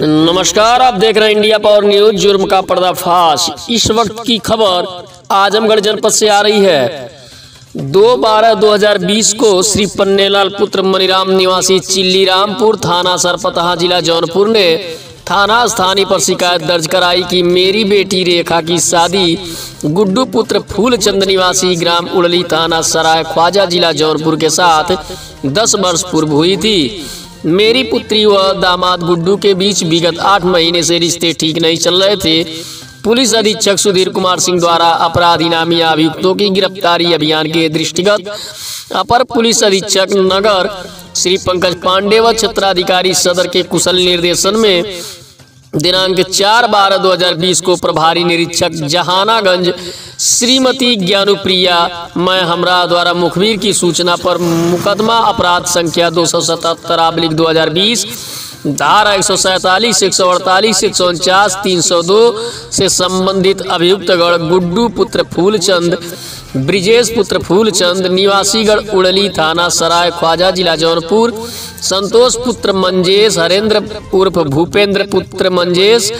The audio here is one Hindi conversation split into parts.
नमस्कार, आप देख रहे हैं इंडिया पावर न्यूज़, जुर्म का पर्दाफाश। इस वक्त की खबर आजमगढ़ जनपद से आ रही है। दो बारह दो हज़ार बीस को श्री पन्नेलाल पुत्र मनीराम निवासी चिल्ली रामपुर थाना सरपतहा जिला जौनपुर ने थाना स्थानीय पर शिकायत दर्ज कराई कि मेरी बेटी रेखा की शादी गुड्डू पुत्र फूलचंद निवासी ग्राम उड़ली थाना सराय ख्वाजा जिला जौनपुर के साथ दस वर्ष पूर्व हुई थी। मेरी पुत्री व दामाद गुड्डू के बीच विगत आठ महीने से रिश्ते ठीक नहीं चल रहे थे। पुलिस अधीक्षक सुधीर कुमार सिंह द्वारा अपराध इनामी अभियुक्तों की गिरफ्तारी अभियान के दृष्टिगत अपर पुलिस अधीक्षक नगर श्री पंकज पांडे व क्षेत्राधिकारी सदर के कुशल निर्देशन में दिनांक चार बारह दो हज़ार बीस को प्रभारी निरीक्षक जहानागंज श्रीमती ज्ञानुप्रिया, मैं हमरा द्वारा मुखबिर की सूचना पर मुकदमा अपराध संख्या दो सौ सतहत्तर आबलिक दो हज़ार बीस, धारा एक सौ सैतालीस, एक सौ अड़तालीस, एक सौ उनचास, तीन सौ दो से संबंधित अभियुक्तगण गुड्डू पुत्र फूलचंद, ब्रिजेश पुत्र फूलचंद निवासीगढ़ उड़ली थाना सराय ख्वाजा जिला जौनपुर, संतोष पुत्र मंजेश, हरेंद्र उर्फ़ भूपेंद्र पुत्र मंजेश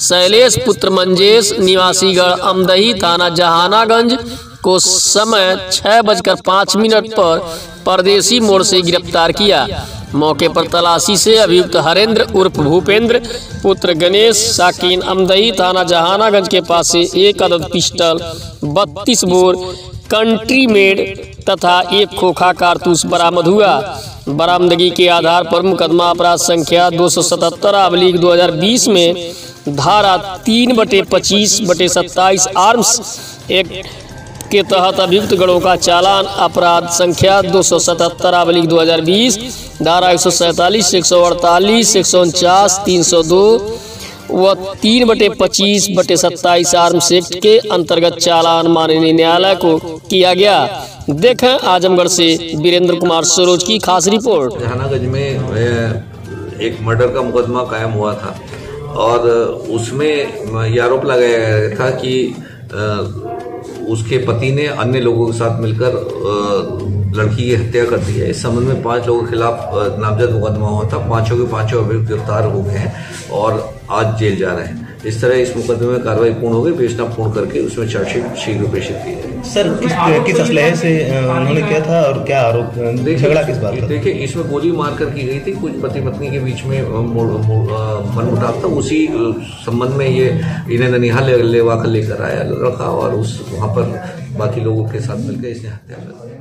शैलेश पुत्र मंजेश निवासीगढ़ अमदही थाना जहानागंज को समय छह बजकर पाँच मिनट पर परदेसी मोड़ से गिरफ़्तार किया। मौके पर तलाशी से अभियुक्त हरेंद्र उर्फ़ भूपेंद्र, पुत्र गणेश, साकिन अमदई थाना जहानागंज के पास से एक अदद पिस्टल, बत्तीस बोर, कंट्री मेड तथा एक खोखा कारतूस बरामद हुआ। बरामदगी के आधार पर मुकदमा अपराध संख्या दो सौ सतहत्तर अबलीग दो हज़ार बीस में धारा तीन बटे पच्चीस बटे सत्ताईस आर्म्स एक के तहत अभियुक्त गणों का चालान अपराध संख्या दो सौ सतहत्तर अबलिक दो हज़ार बीस, धारा एक सौ सैंतालीस, एक सौ अड़तालीस, एक सौ उनचास, तीन सौ दो व तीन बटे पच्चीस बटे सत्ताईस आर्म्स एक्ट के अंतर्गत चालान माननीय न्यायालय को किया गया। देखें आजमगढ़ से वीरेंद्र कुमार सरोज की खास रिपोर्ट। जहानागंज में एक मर्डर का मुकदमा कायम हुआ था और उसमें ये आरोप लगाया गया था कि उसके पति ने अन्य लोगों के साथ मिलकर लड़की की हत्या कर दी है। इस संबंध में पाँच लोगों के खिलाफ नामजद मुकदमा हुआ था। पाँचों के पाँचों अभियुक्त गिरफ़्तार हो गए हैं और आज जेल जा रहे हैं। इस तरह इस मुकदमे में कार्रवाई पूर्ण हो गई बेचना पूर्ण करके उसमें चार्जशीट शीघ्र प्रेषित की जाएगी। सर किस किस असलहे से उन्होंने किया था और क्या आरोप झगड़ा किस बात देखिए इसमें गोली मारकर की गई थी कुछ पति पत्नी के बीच में मन मुटाव था उसी संबंध में ये इन्हें ननिहाल लेवा कर लेकर आया रखा और उस वहाँ पर बाकी लोगों के साथ मिलकर इसने हत्या कर दी।